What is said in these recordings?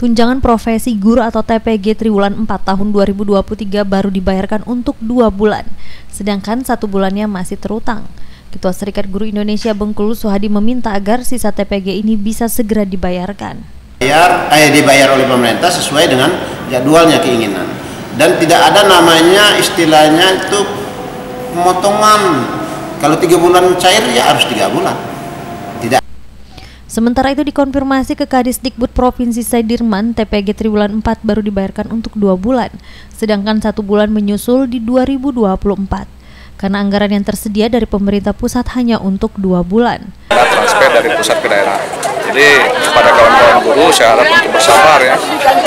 Tunjangan profesi guru atau TPG triwulan 4 tahun 2023 baru dibayarkan untuk dua bulan, sedangkan satu bulannya masih terutang. Ketua Serikat Guru Indonesia Bengkulu Suhadi meminta agar sisa TPG ini bisa segera dibayarkan. Bayar, eh, dibayar oleh pemerintah sesuai dengan jadwalnya keinginan dan tidak ada namanya istilahnya itu pemotongan kalau tiga bulan cair ya harus tiga bulan Sementara itu dikonfirmasi ke Kadisdikbud Provinsi Saidirman, TPG Triwulan 4 baru dibayarkan untuk dua bulan, sedangkan satu bulan menyusul di 2024. Karena anggaran yang tersedia dari pemerintah pusat hanya untuk dua bulan. Transfer dari pusat ke daerah. Jadi kepada kawan-kawan guru saya harap untuk bersabar ya,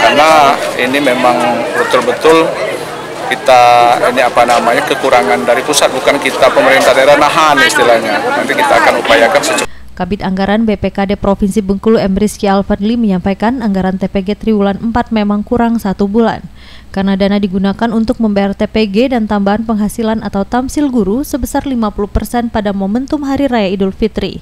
karena ini memang betul-betul kita ini apa namanya kekurangan dari pusat bukan kita pemerintah daerah nahan istilahnya. Nanti kita akan upayakan secepatnya. Kabit Anggaran BPKD Provinsi Bengkulu Emriski Alfadli menyampaikan anggaran TPG Triwulan 4 memang kurang satu bulan karena dana digunakan untuk membayar TPG dan tambahan penghasilan atau tamsil guru sebesar 50% pada momentum Hari Raya Idul Fitri.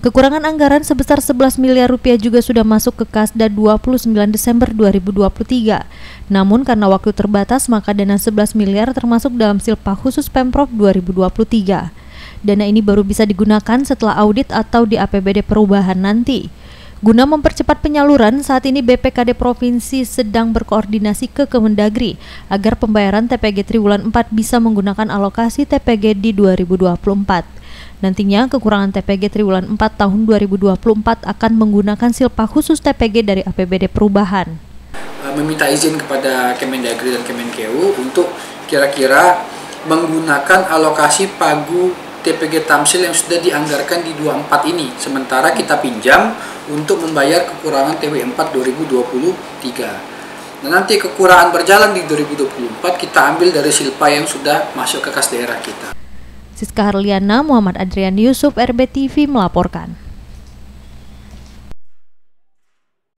Kekurangan anggaran sebesar 11 miliar rupiah juga sudah masuk ke Kasda 29 Desember 2023. Namun karena waktu terbatas maka dana 11 miliar termasuk dalam silpa khusus Pemprov 2023. Dana ini baru bisa digunakan setelah audit atau di APBD perubahan nanti. Guna mempercepat penyaluran, saat ini BPKD Provinsi sedang berkoordinasi ke Kemendagri agar pembayaran TPG Triwulan 4 bisa menggunakan alokasi TPG di 2024. Nantinya kekurangan TPG Triwulan 4 tahun 2024 akan menggunakan silpa khusus TPG dari APBD perubahan. Meminta izin kepada Kemendagri dan Kemenkeu untuk kira-kira menggunakan alokasi pagu TPG Tamsil yang sudah dianggarkan di 24 ini. Sementara kita pinjam untuk membayar kekurangan TW4 2023. Nah, nanti kekurangan berjalan di 2024 kita ambil dari silpa yang sudah masuk ke kas daerah kita. Siska Harliana, Muhammad Adrian Yusuf, RBTV melaporkan.